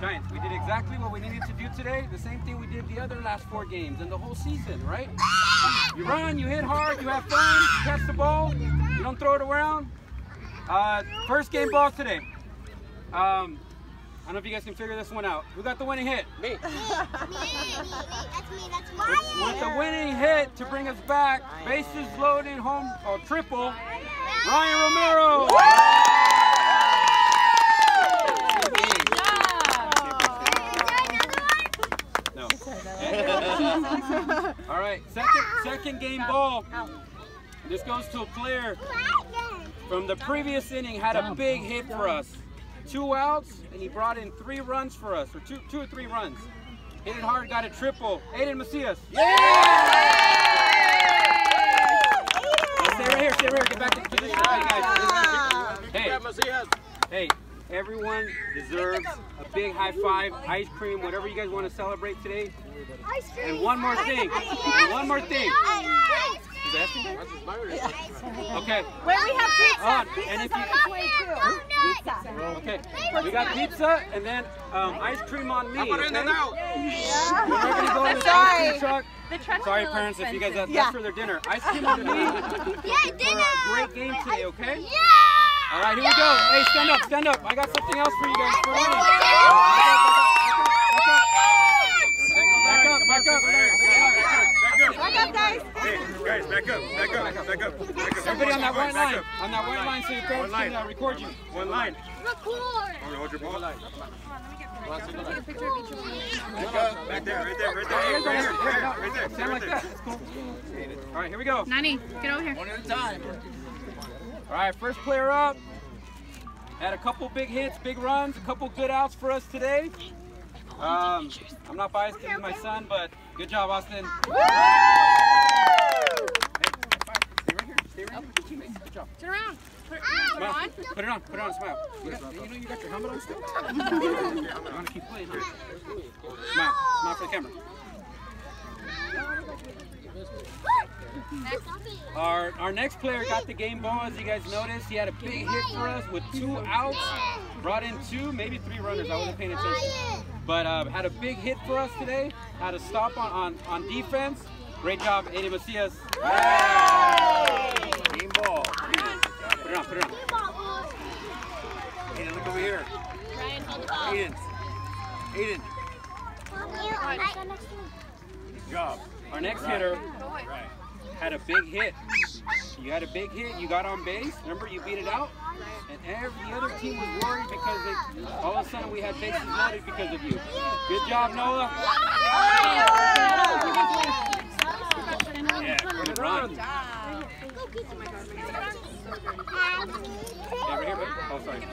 Giants, we did exactly what we needed to do today. The same thing we did the other last four games and the whole season, right? You run, you hit hard, you have fun, you catch the ball, you don't throw it around. Uh, first game ball today. Um, I don't know if you guys can figure this one out. Who got the winning hit? Me. Me, me, me, that's me, that's me. With, with the winning hit to bring us back, bases loaded, home, oh, triple, Ryan Romero. No. All right, second second game ball. This goes to a player from the previous inning had a big hit for us. Two outs, and he brought in three runs for us, or two two or three runs. Hit it hard, got a triple. Aiden Macias. Yeah! Stay right here, stay right here. Get back to position. All right, guys. Hey, hey, everyone deserves a big high five, ice cream, whatever you guys want to celebrate today. Ice cream. And one more thing. One more thing. Ice cream. Is that asking? That's inspiring. Okay. Where we have pizza. On, and if you Pizza. okay, we got pizza and then um, ice cream on me. Okay? Aprenda. We're gonna go in the Sorry. truck. The Sorry, a little parents, if you guys have expensive. that's for their dinner. Ice cream on me Yeah, for dinner. a great game today. Okay. Yeah. All right, here we go. Hey, stand up, stand up. I got something else for you guys for winning. Back up, back up. Back up, guys. Hey, guys, back up, back up, back up, back up. Everybody on that white line. On that white line so your parents can uh, record you. One line. Record. Hold your ball. Back up. Back there, right there, right there. Right here, right there. Stand like that. That's cool. All right, here we go. Nani, get over here. One at a time. All right, first player up. Had a couple big hits, big runs, a couple good outs for us today. Um, I'm not biased because he's my son, but good job, Austin. Hey, stay right here. Stay right here teammates. Good job. Turn around. Put it, put it on. Put it on. Put it on. Smile. You, got, you know you got your helmet on still? you want to keep playing? Smile. Smile for the camera. Our, our next player got the game ball, as you guys noticed. He had a big hit for us with two outs. Brought in two, maybe three runners. I wasn't paying attention. But uh, had a big hit for us today. Had a stop on, on, on defense. Great job, Eddie Macias. Game ball. Put it on, put it on. Aiden, look over here. Ryan, hold the ball. Aiden. Aiden. Good job. Our next hitter had a big hit. You had a big hit, you got on base. Remember, you beat it out? And every other team was worried because they, all of a sudden we had bases loaded because of you. Good job, Noah. Yeah, good run. Over here, babe. Oh, sorry.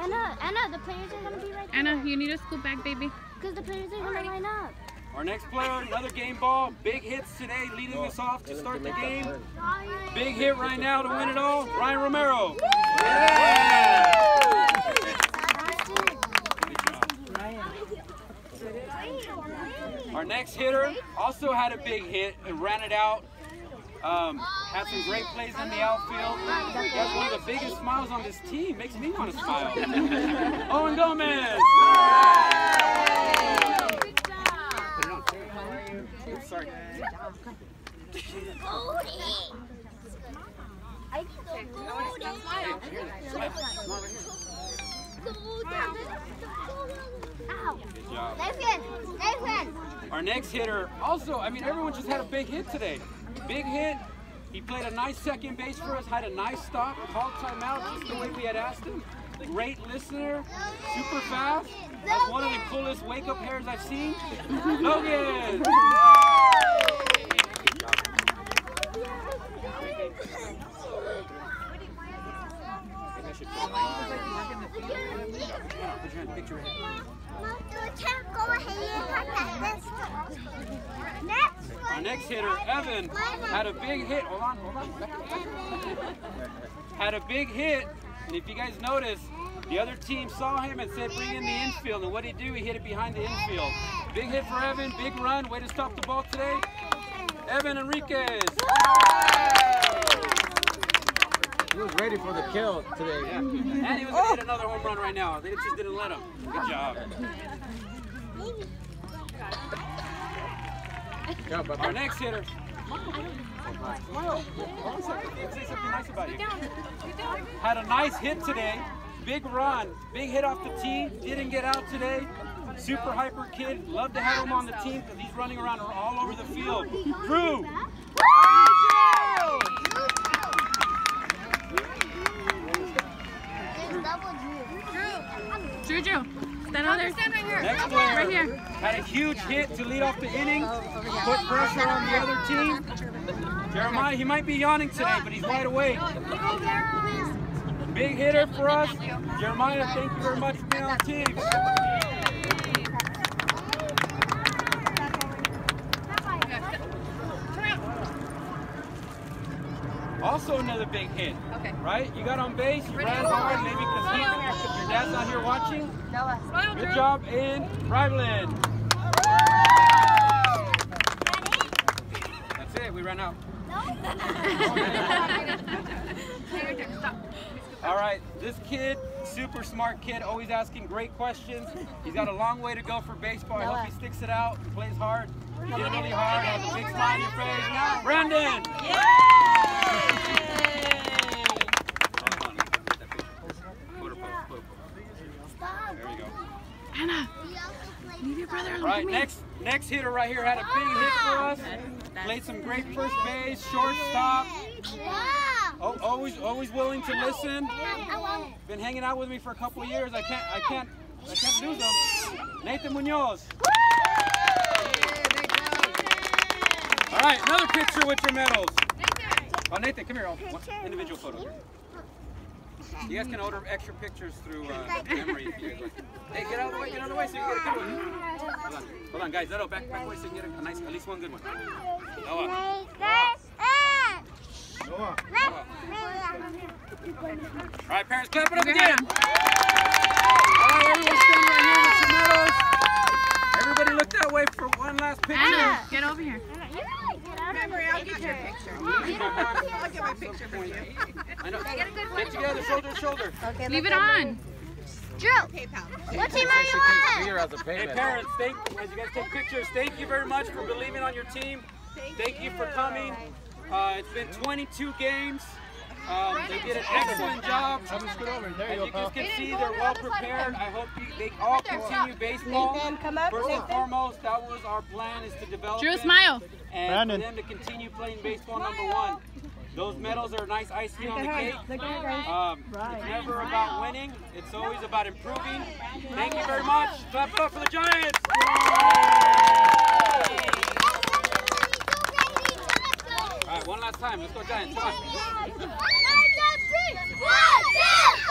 Anna, Anna, the players are gonna be right there. Anna, you need to scoot back, baby. Because the players are gonna line up. Our next player, another game ball. Big hits today, leading us off to start the game. Big hit right now to win it all. Ryan Romero. Our next hitter also had a big hit and ran it out. Um, had some great plays in the outfield. He has one of the biggest smiles on this team. Makes me want to smile. Owen Gomez. Put it on. Oops, Sorry. I can go Ow. Good job. Nathan, Nathan. Our next hitter also, I mean, everyone just had a big hit today. Big hit. He played a nice second base for us, had a nice stop, called timeout just the way we had asked him. Great listener, super fast. That's one of the coolest wake up hairs I've seen. Logan! Our next hitter, Evan, had a big hit. Hold on, hold on. Had a big hit, and if you guys notice, the other team saw him and said bring in the infield. And what did he do? He hit it behind the infield. Big hit for Evan, big run. Way to stop the ball today. Evan Enriquez. He was ready for the kill today. Yeah. And he was going to hit another home run right now. They just didn't let him. Good job. Our next hitter. Let's say something nice about you. Had a nice hit today. Big run. Big hit off the tee. Didn't get out today. Super hyper kid. Love to have him on the team because he's running around all over the field. Drew. Double Drew. Juju. Stand over there. Next player. Right here. Had a huge hit to lead off the inning. Put pressure on the other team. Jeremiah, he might be yawning today, but he's wide awake. Big hitter for us. Jeremiah, thank you very much for being on the team. Also another big hit. Okay. Right? You got on base, you ran hard, maybe because your dad's not here watching. Noah. Smile, Good job in Rivalin. That's it, we ran out. All right, this kid, super smart kid, always asking great questions. He's got a long way to go for baseball. I hope he sticks it out and plays hard. Hit really hard, has a big smile on your face. Brandon! There we go. Anna, leave your brother alone. Right, next next hitter right here had a big hit for us. Played some great first base, shortstop. Oh, always always willing to listen. Been hanging out with me for a couple of years. I can't I can't I can't lose him. Nathan Munoz. All right, another picture with your medals. Oh, Nathan, come here. One individual photo. You guys can order extra pictures through uh, memory if you like. Hey, get out of the way, get out of the way so you can get a good one. Hold on, hold on, guys. That'll back back away so you can get a, a nice, at least one good one. Noah. Noah. All right, parents, clap it up again. All right, everyone stand right here with your medals. Everybody look that way for one last picture. Anna, get over here. I'll get your picture. I'll get my picture for you. I know. Get together, shoulder to shoulder. Okay, Leave it on. Drew, PayPal. what team are you on? here as a Hey, parents, thank as you guys take pictures. Thank you very much for believing on your team. Thank you for coming. Uh, it's been 22 games. Um, they did an excellent job. Have him scoot over. There As you go, guys can see, they're well prepared. I hope you, they all continue baseball. Nathan, come up, First and foremost, that was our plan is to develop Drew, them smile. and Brandon. for them to continue playing baseball number one. Those medals are a nice icing on the cake. Look at her, guys. Um, it's never about winning. It's always about improving. Thank you very much. Clap it up for the Giants. time. Let's go Giants. Come on. One, two, three. One, two.